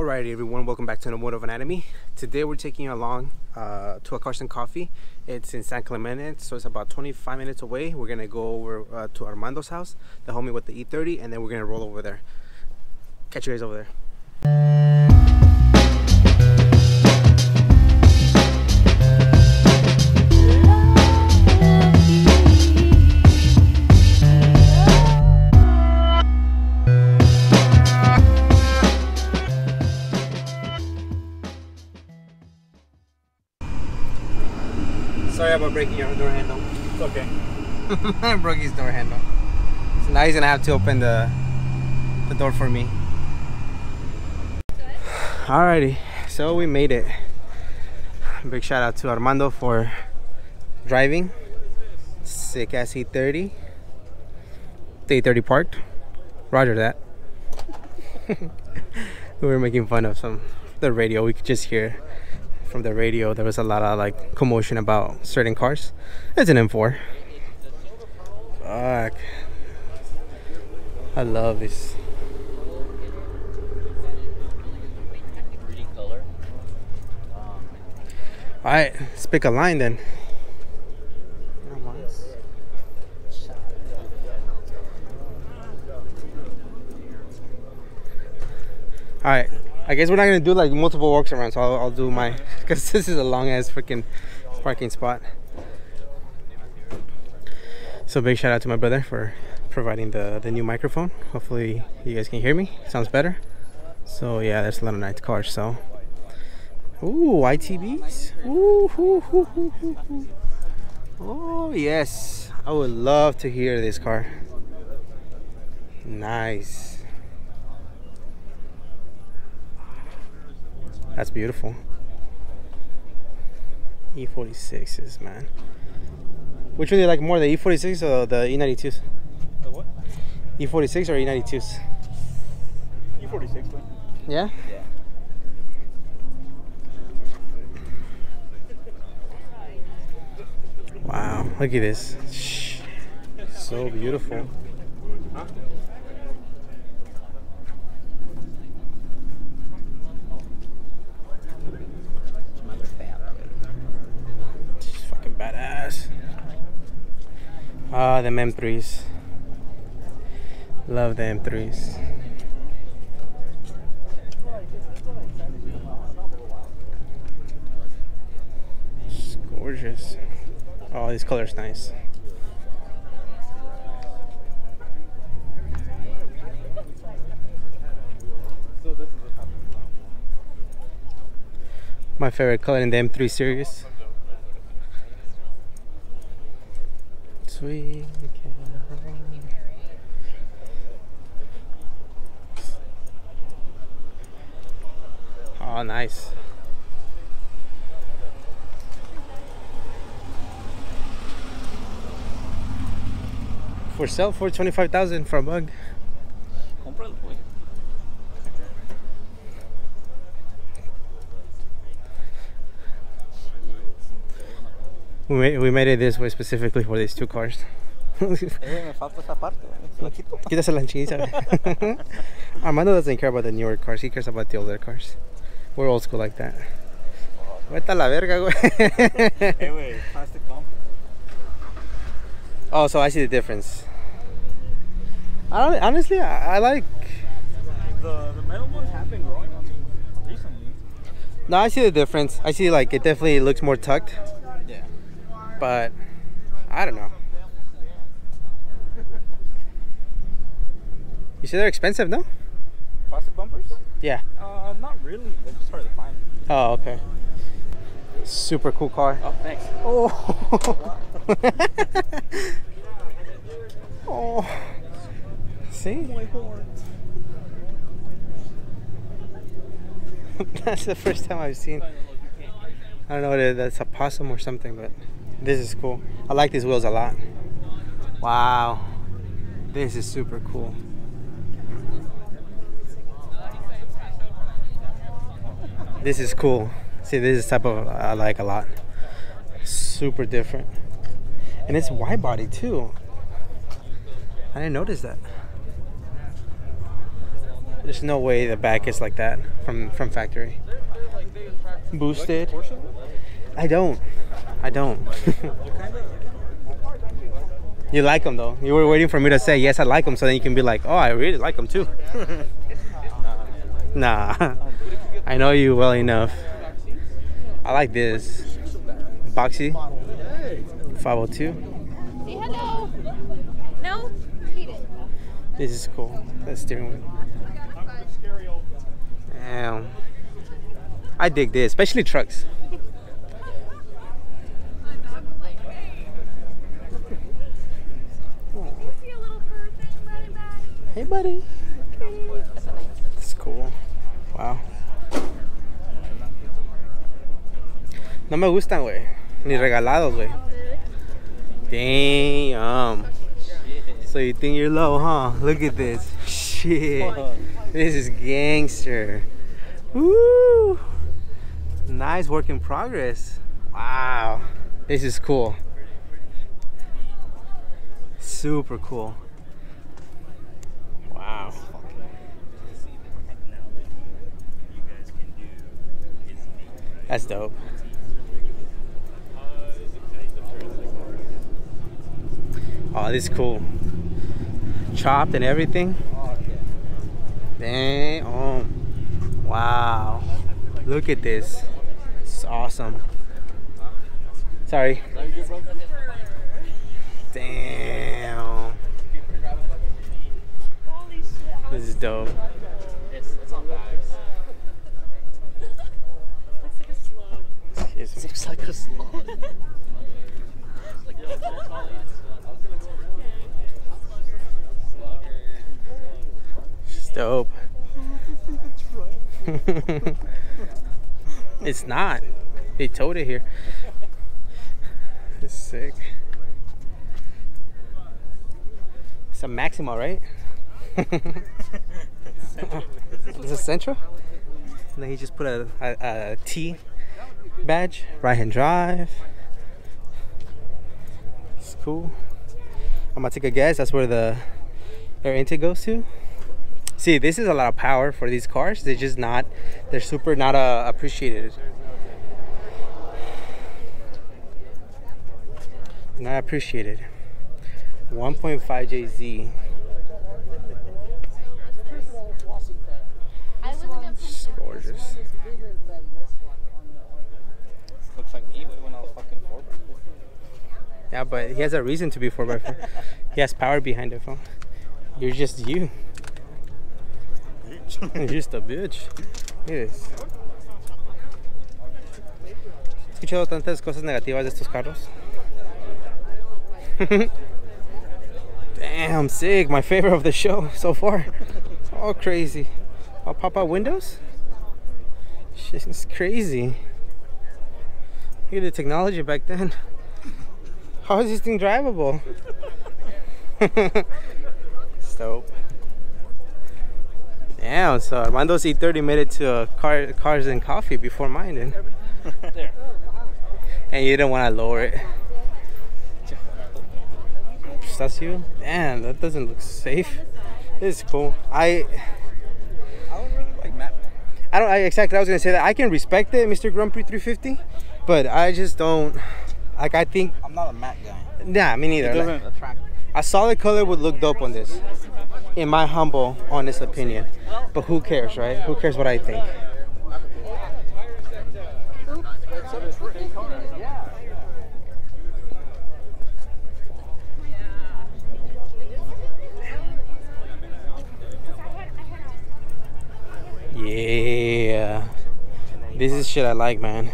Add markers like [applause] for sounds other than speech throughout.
Alrighty everyone, welcome back to the World of Anatomy. Today we're taking you along uh, to a Cars and Coffee. It's in San Clemente, so it's about 25 minutes away. We're gonna go over uh, to Armando's house, the homie with the E30, and then we're gonna roll over there. Catch you guys over there. Sorry about breaking your door handle. It's okay. [laughs] I broke his door handle. So now he's gonna have to open the the door for me. Alrighty, so we made it. Big shout out to Armando for driving. Sick ass E30. The E30 parked. Roger that. [laughs] we were making fun of some the radio. We could just hear from the radio there was a lot of like commotion about certain cars. It's an M4. Fuck. I love this. Um, Alright, let's pick a line then. Alright, I guess we're not gonna do like multiple walks around, so I'll, I'll do my [laughs] because this is a long ass freaking parking spot. So big shout out to my brother for providing the the new microphone. Hopefully you guys can hear me. Sounds better. So yeah, there's a lot of nice cars. So Ooh, ITBs. Ooh, hoo, hoo, hoo. Oh, yes. I would love to hear this car. Nice. That's beautiful. E46s, man. Which one do you like more, the E46 or the E92s? the what? E46 or E92s? E46 one. Yeah? Yeah. Wow, look at this. Shh. So beautiful. She's fucking badass. Ah, them M3s. Love the M3s. It's gorgeous. Oh, this color's nice. My favorite color in the M3 series. Sweet Caroline. Oh, nice. For sale for 25,000 for a bug. We made, we made it this way specifically for these two cars. Eh, me falta esa parte. Se la quito. Quítase la. [laughs] Armando doesn't care about the newer cars. He cares about the older cars. We're old school like that. Vete a la verga, güey. Eh, güey. Plastic bump. oh, so I see the difference. I don't, honestly, I, I like. The, the metal ones have been growing on me recently. No, I see the difference. I see like it definitely looks more tucked. But I don't know. You see they're expensive, no? Plastic bumpers? Yeah. Uh, not really. They're just hard to find. Oh, okay. Super cool car. Oh, thanks. Oh. [laughs] oh. See? [laughs] That's the first time I've seen. I don't know what it is. That's a possum or something, but this is cool. I like these wheels a lot. Wow. This is super cool. This is cool. See, this is type of I like a lot. Super different. And it's wide body too. I didn't notice that. There's no way the back is like that from from factory. Boosted. I don't. I don't. [laughs] you like them though. You were waiting for me to say yes, I like them, so then you can be like, oh, I really like them too. [laughs] nah, I know you well enough. I like this boxy 502. Say hello. No? This is cool. That steering wheel. Damn. I dig this, especially trucks. See a little fur thing running back? Hey, buddy. That's cool. Wow. No me gustan, güey. Ni regalados, güey. Damn. So you think you're low, huh? Look at this. Shit. This is gangster. Woo! Nice work in progress. Wow. This is cool. Super cool. Wow. That's dope. Oh, this is cool. Chopped and everything. Dang. Oh. Wow. Look at this. It's awesome. Sorry. Damn. This is dope. Looks like a. It's dope. [laughs] it's not. They towed it here. It's sick. It's a Maxima, right? [laughs] Is it Central? And then he just put a, a, a T badge, right hand drive. It's cool. I'm gonna take a guess. That's where the air intake goes to. See, this is a lot of power for these cars. They're just not, they're super not uh, appreciated. Not appreciated. 1.5 JZ. I live in It's gorgeous. Looks like me when I was fucking four. Yeah, but he has a reason to be 4x4. [laughs] he has power behind it, fool. You're just you. You're just a bitch. Yes. He escuchado tantas cosas negativas de estos carros. [laughs] Damn, sick. My favorite of the show so far. All crazy. I'll pop out windows? Shit is crazy. Look at the technology back then. How is this thing drivable? [laughs] It's dope. Damn, so Armando's E30 made it to uh, car, Cars and Coffee before mine then. [laughs] And you didn't want to lower it. That's you? Damn, that doesn't look safe. This is cool. I I don't really like map. I don't I exactly I was gonna say that I can respect it, Mr. Grumpy 350, but I just don't like I think I'm not a map guy. nah me neither. It doesn't attract. a solid color would look dope on this. In my humble honest opinion. But who cares, right? Who cares what I think? Yeah. This is shit I like, man.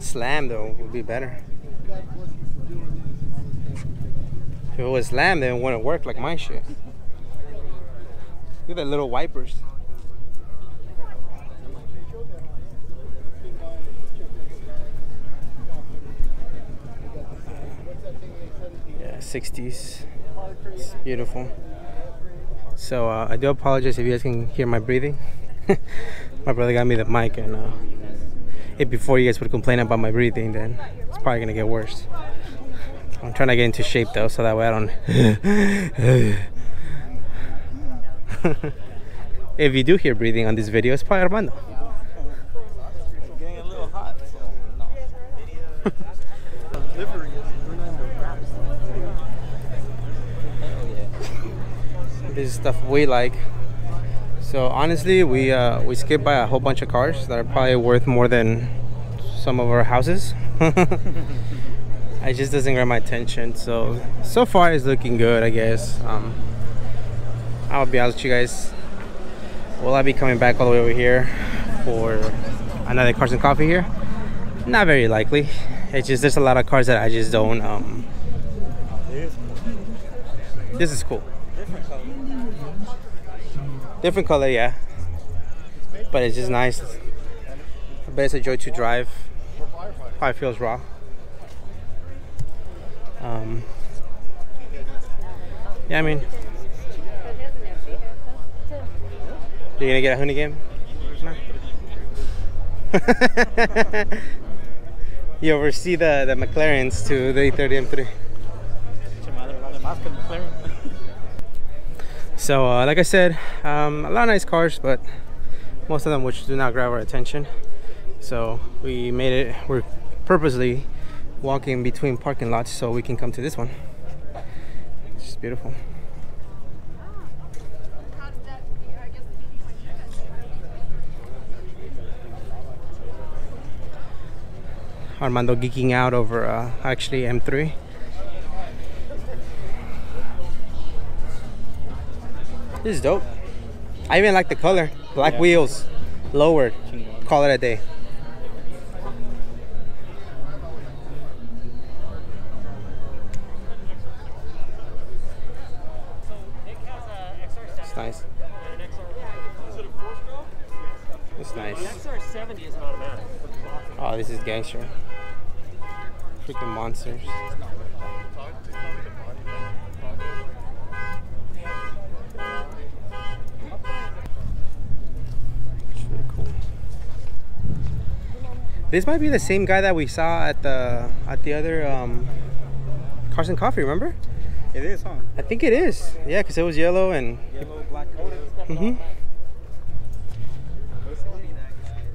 Slam though would be better. If it was slam, then it wouldn't work like my shit. Look at the little wipers. Yeah, 60s. It's beautiful. So uh, I do apologize if you guys can hear my breathing. [laughs] my brother got me the mic, and uh, if before you guys would complain about my breathing, then it's probably gonna get worse. I'm trying to get into shape though, so that way I don't. [laughs] If you do hear breathing on this video, it's probably Armando. [laughs] This is stuff we like. So honestly, we uh, we skipped by a whole bunch of cars that are probably worth more than some of our houses. [laughs] it just doesn't grab my attention. So so far, it's looking good, I guess. Um, I'll be honest with you guys. Will I be coming back all the way over here for another cars and coffee here? Not very likely. It's just there's a lot of cars that I just don't. Um, this is cool. Different color. Yeah. But it's just nice. but it's a joy to drive. Probably feels raw. Um, yeah, I mean, you gonna get a Honey game? No. [laughs] you oversee the, the McLarens to the 830 M3. So, uh, like I said, um, a lot of nice cars, but most of them which do not grab our attention. So we made it. We're purposely walking between parking lots so we can come to this one. It's just beautiful. Armando geeking out over uh, actually M3. This is dope. I even like the color. Black Yeah. wheels, lowered. Call it a day. It's nice. It's nice. XR70 is an automatic. Oh, this is gangster. Freaking monsters. It's really cool. This might be the same guy that we saw at the at the other um, Cars and Coffee. Remember? It is, huh? I think it is. Yeah, because it was yellow and. Yellow, black. Mhm.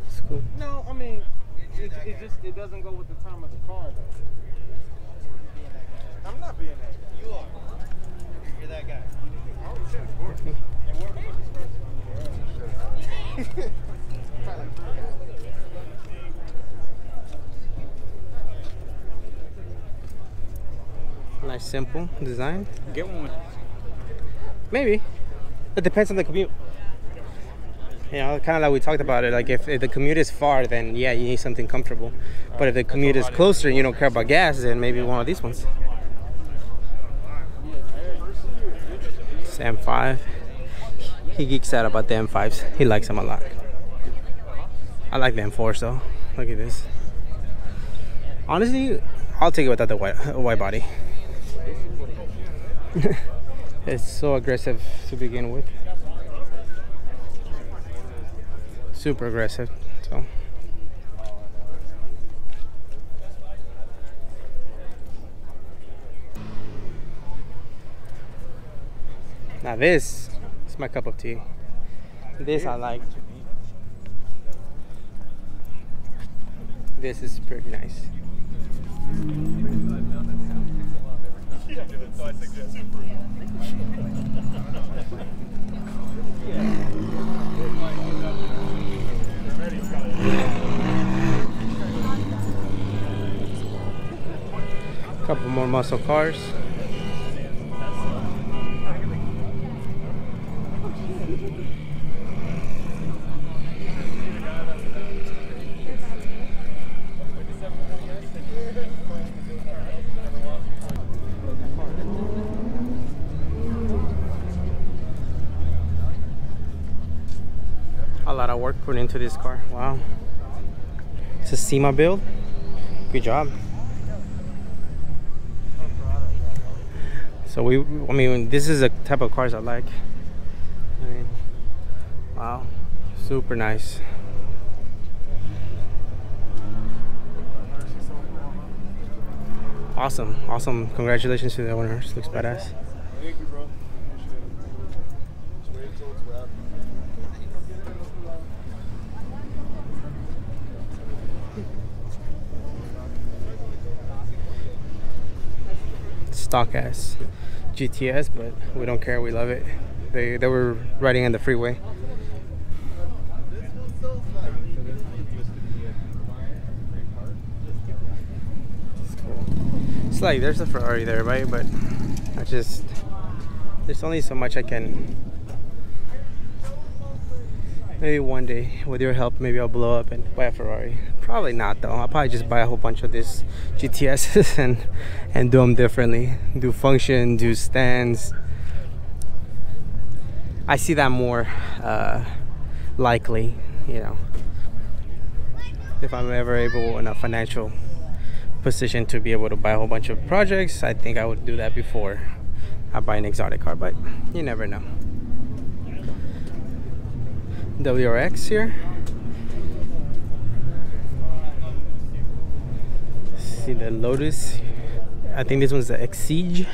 It's cool. No, I mean, it, it, just it doesn't go with the time of the car though. I'm not being that guy. You are. You're that guy. Oh shit, it's working. It works. Nice, simple design. Get one with Maybe. It depends on the commute. You know, kind of like we talked about it. Like if, if the commute is far, then yeah, you need something comfortable. But if the commute is closer and you don't care about gas, then maybe one of these ones. It's M5. He geeks out about the M5s. He likes them a lot. I like the M4s though. Look at this. Honestly, I'll take it without the white, white body. [laughs] it's so aggressive to begin with. Super aggressive. So. Now this is my cup of tea. This I like. This is pretty nice. Couple more muscle cars. A lot into this car. Wow. It's a SEMA build. Good job. So we, I mean, this is the type of cars I like. I mean, wow, super nice. Awesome, awesome. Congratulations to the owner. Looks badass. Thank you, bro. Appreciate it. Just wait until it's wrapped. Stock ass GTS, but we don't care. We love it. They they were riding on the freeway. It's like there's a Ferrari there, right? But I just there's only so much I can. Maybe one day, with your help, maybe I'll blow up and buy a Ferrari. Probably not though. I'll probably just buy a whole bunch of these GTSs [laughs] and and do them differently. Do function, do stands. I see that more uh, likely, you know, if I'm ever able in a financial position to be able to buy a whole bunch of projects. I think I would do that before I buy an exotic car, but you never know. WRX here. See the Lotus. I think this one's the Exige.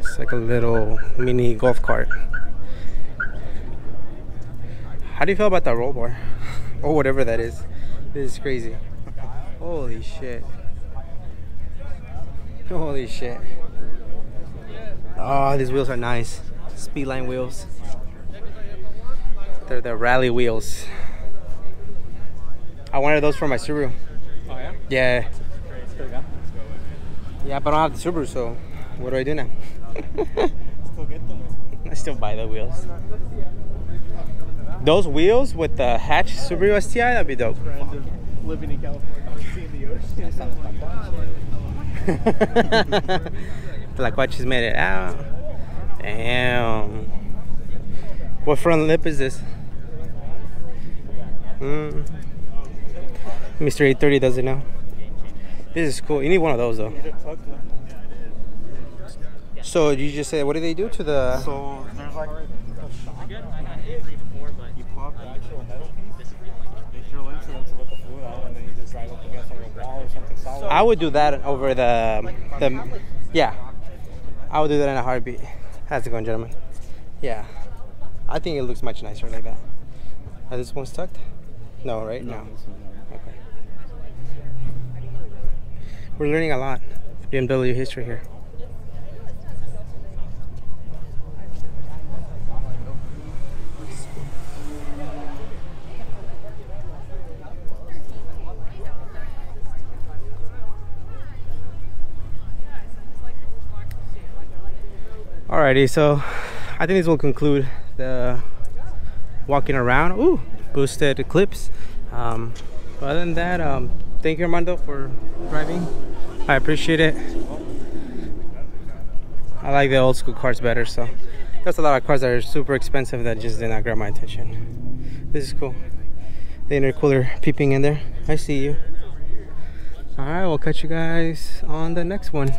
It's like a little mini golf cart. How do you feel about that roll bar? [laughs] or whatever that is. This is crazy. Holy shit. Holy shit. Oh, these wheels are nice. Speedline wheels. They're the rally wheels. I wanted those for my Subaru. Oh yeah? Yeah. Still got Yeah, but I don't have the Subaru, so what do I do now? [laughs] Still get them. I still buy the wheels. Those wheels with the hatch Subaru STI, that'd be dope. Living in California, [laughs] seeing the ocean. Tlacuaches made it out. Damn. What front lip is this? Mm. Mr. 830 doesn't know. This is cool. You need one of those though. So you just say, what do they do to the? So there's like a shock. You pop the actual metal piece, they drill into them to let the fluid out, and then you just drive up against like a wall or something solid. I would do that over the the. Yeah, I would do that in a heartbeat. How's it going, gentlemen? Yeah, I think it looks much nicer like that. Are this one's tucked? No, right? No. Okay. We're learning a lot. BMW history here. Alrighty, so I think this will conclude the walking around. Ooh, boosted clips. Um, but other than that, um, thank you, Armando, for driving. I appreciate it. I like the old school cars better, so there's a lot of cars that are super expensive that just did not grab my attention. This is cool. The intercooler peeping in there. I see you. All right, we'll catch you guys on the next one.